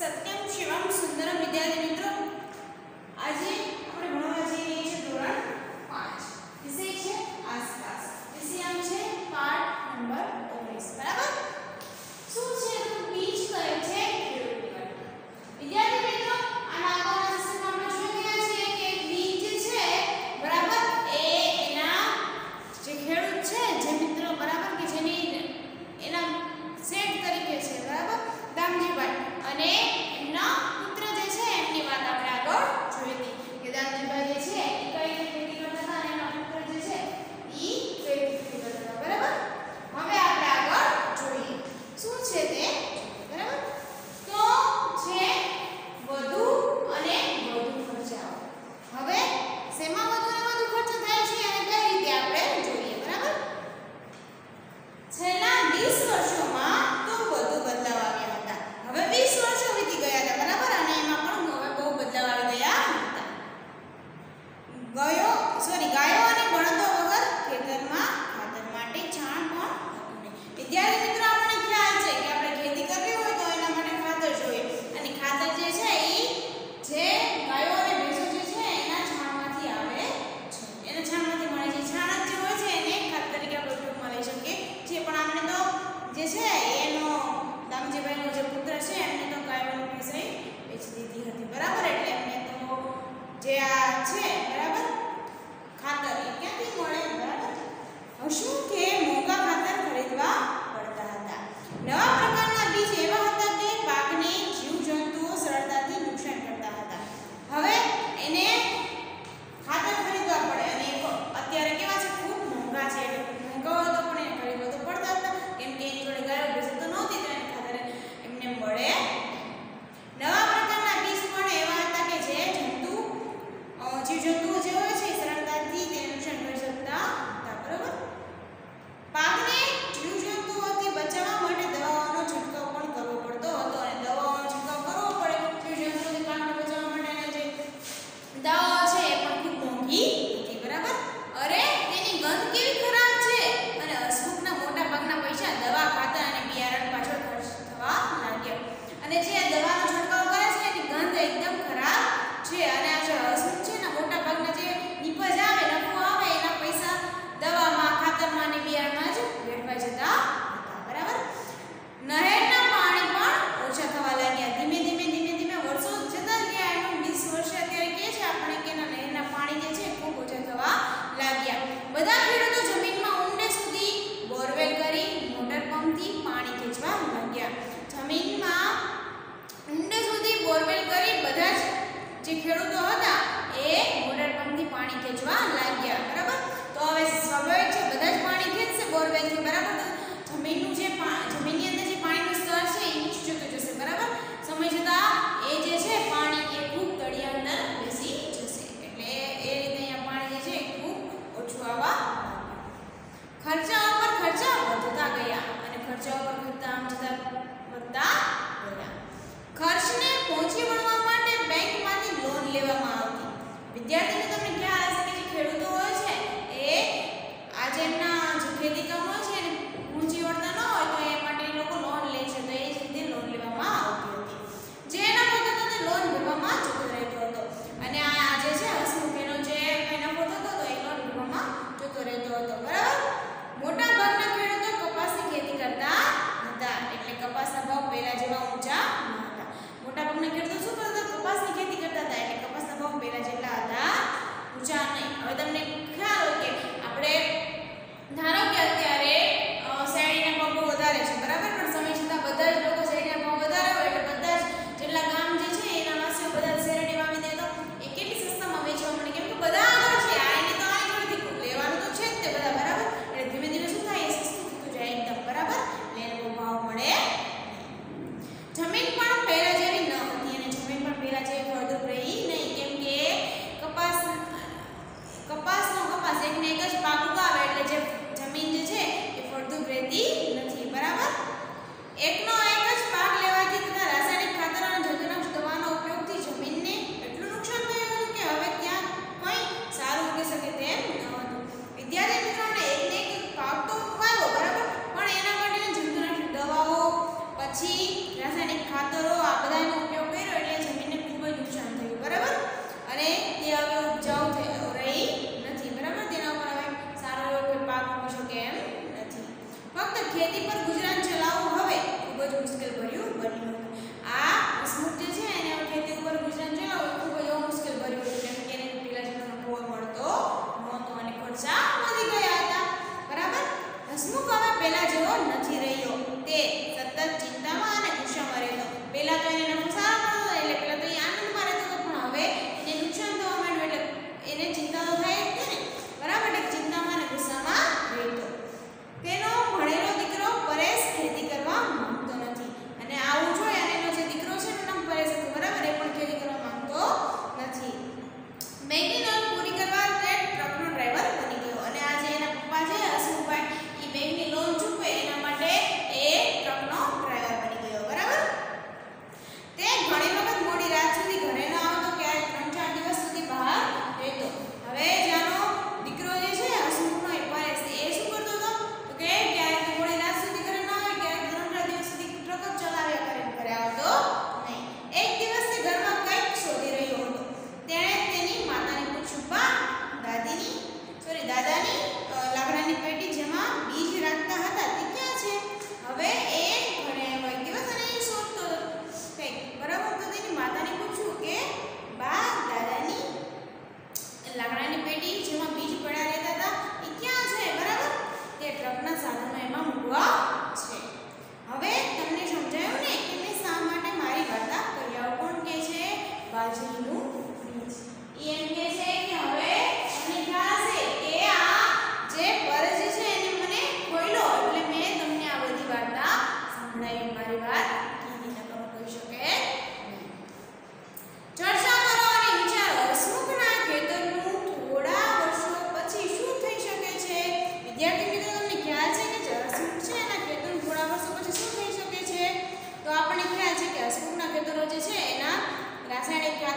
સત્યમ શિવમ સુંદરમ વિદ્યાર્થી મિત્રો આજે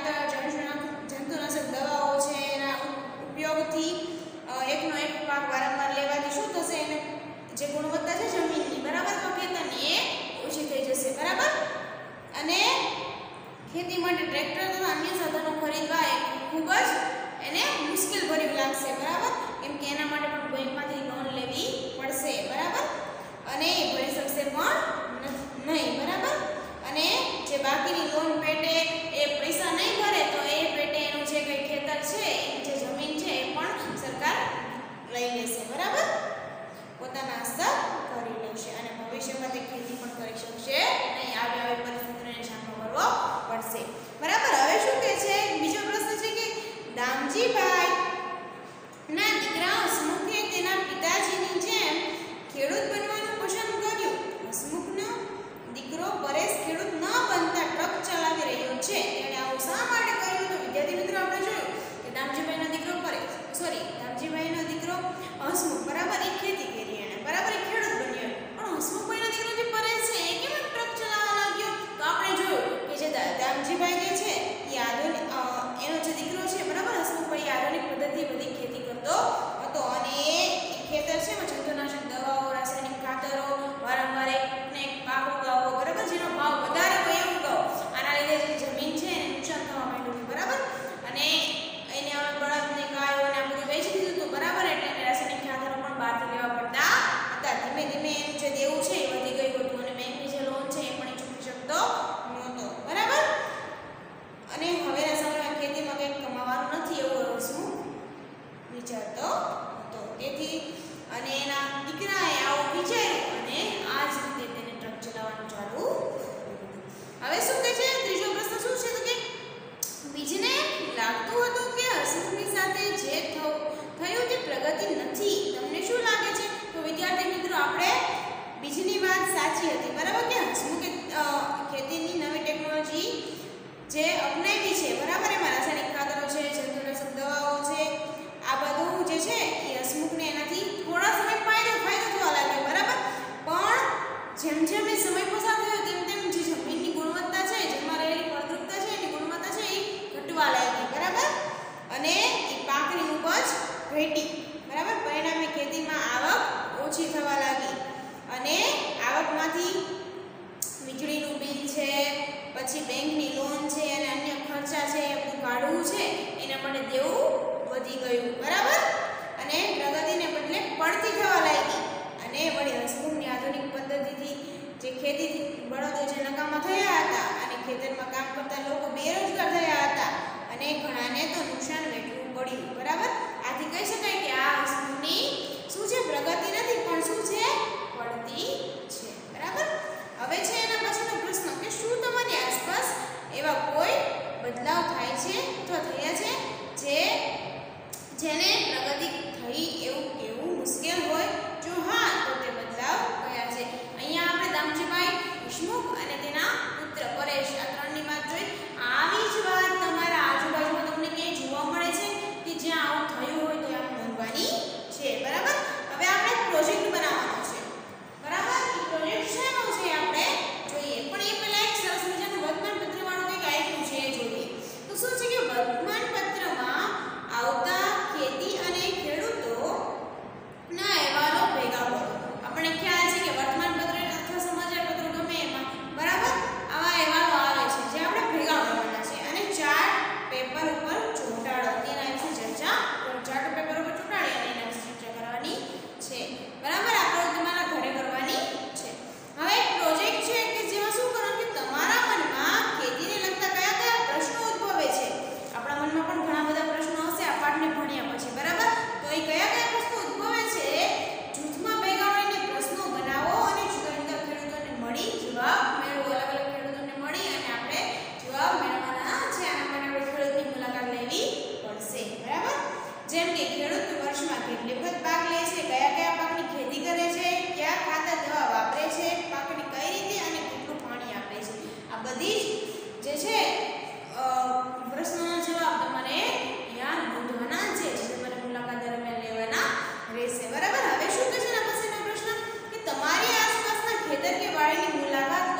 આવતા જંતુનાશક દવાઓ છે, એના ઉપયોગથી એકનો એક પાક વારંવાર લેવાથી શું થશે? એને જે ગુણવત્તા છે જમીનની, બરાબર? તો ખેતરની એ ઓછી થઈ જશે, બરાબર? અને ખેતી માટે ટ્રેક્ટર તથા અન્ય સાધનો ખરીદવા એ ખૂબ જ એને મુશ્કેલ ભરી લાગશે, બરાબર? કેમ કે એના માટે જેમ જેમ એ સમય પસાર થયો તેમ તેમ જે જમીનની ગુણવત્તા છે, જેમાં રહેલી ફળદ્રુપતા છે, એની ગુણવત્તા છે એ ઘટવા લાગી, બરાબર? અને એ પાકની ઉપજ ઘટી, બરાબર? પરિણામે ખેતીમાં આવક ઓછી થવા લાગી. અને આવકમાંથી વીજળીનું બિલ છે, પછી બેંકની લોન છે, અને અન્ય ખર્ચા છે એમનું કાઢવું છે, એના માટે દેવું વધી ગયું, બરાબર? ખેતી બળદો જે નકામા થયા હતા અને ખેતરમાં કામ કરતા લોકો બેરોજગાર થયા હતા અને ઘણાને તો નુકસાન વેઠવું પડ્યું, બરાબર? આથી કહી શકાય કે આ વસ્તુની શું છે? પ્રગતિ નથી, પણ શું છે? પડતી છે, બરાબર? હવે છે એના પછીનો પ્રશ્ન કે શું તમારી આસપાસ એવા કોઈ અંતર કે વાળીની મુલાકાત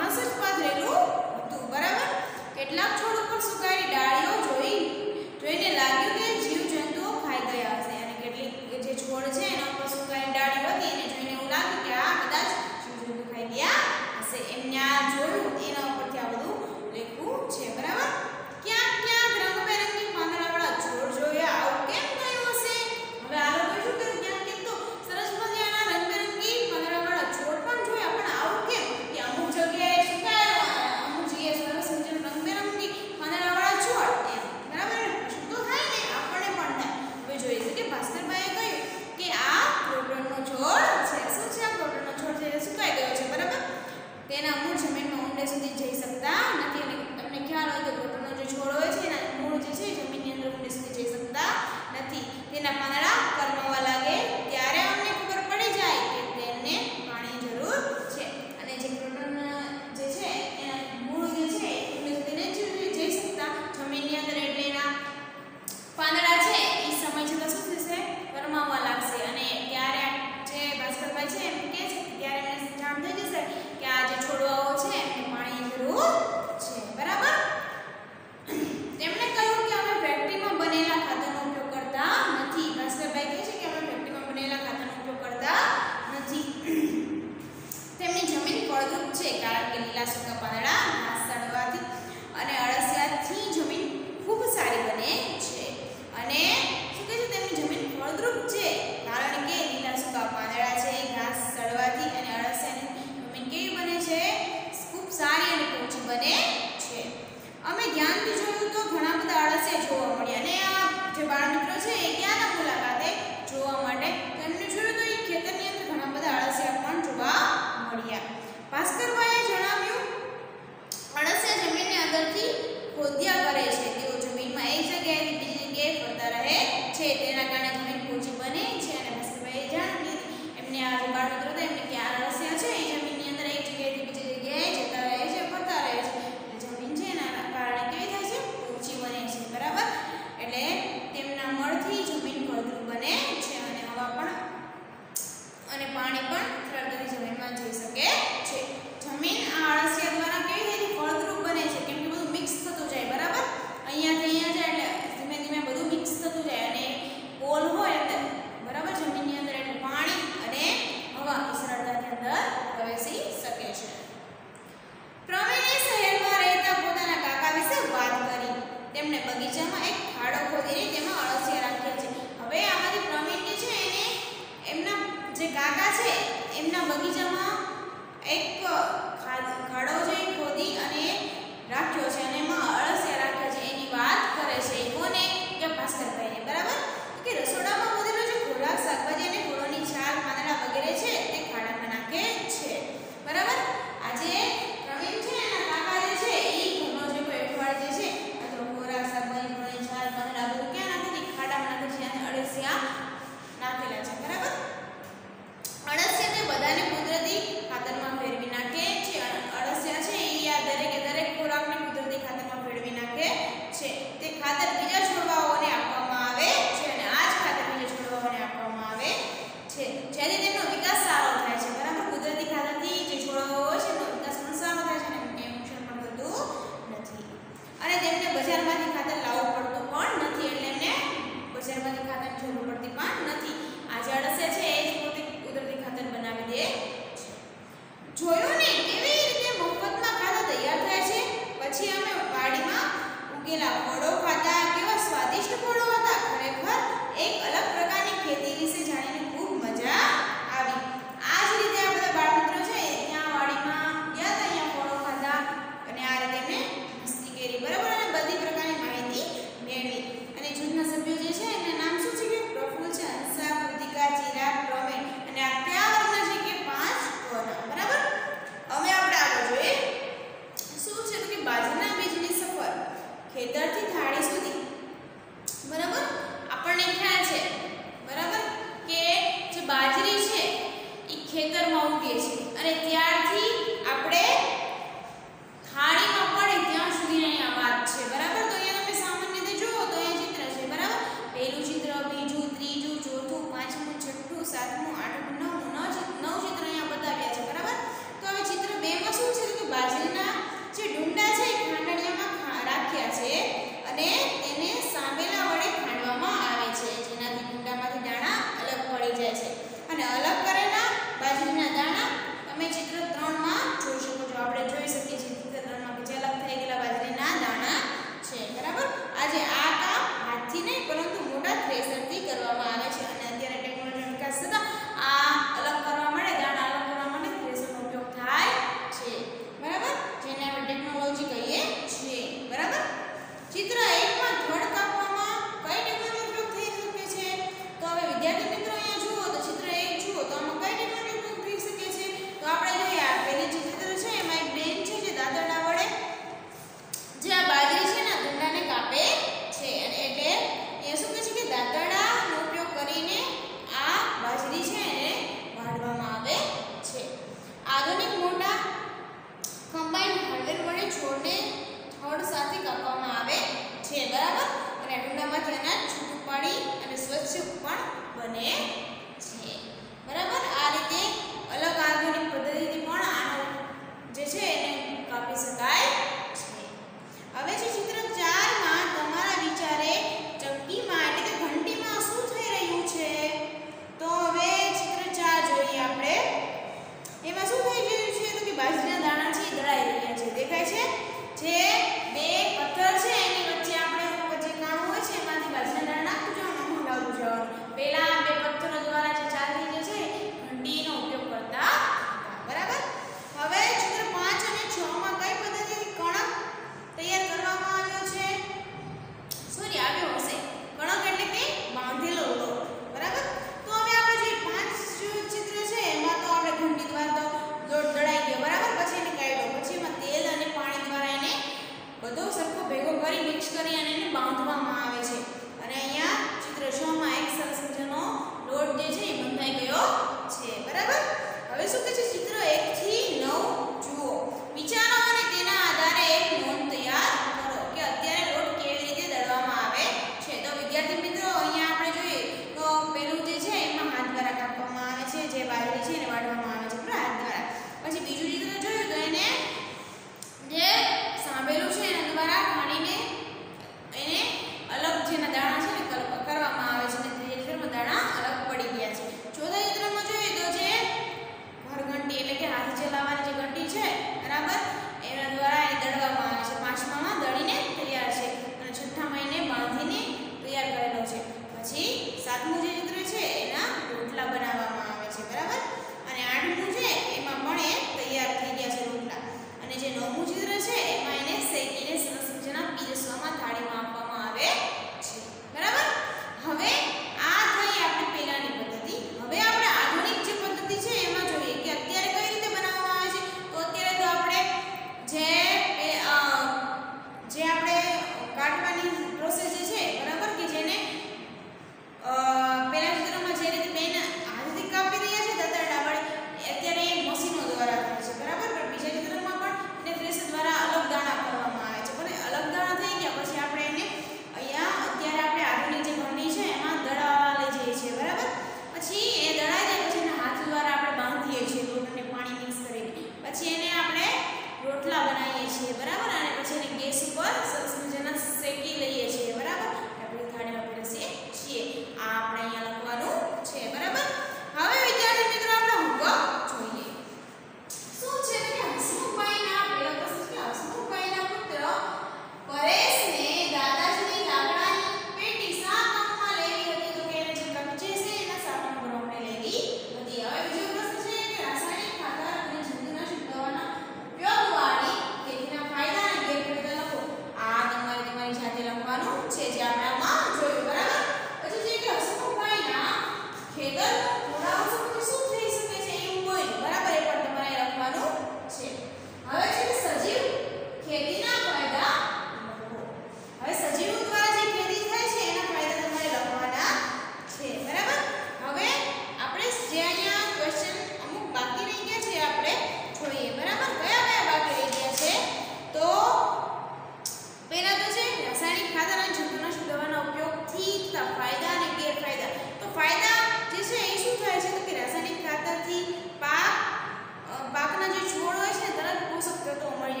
જે છોડ હોય છે તરત પોષક તત્વો મળી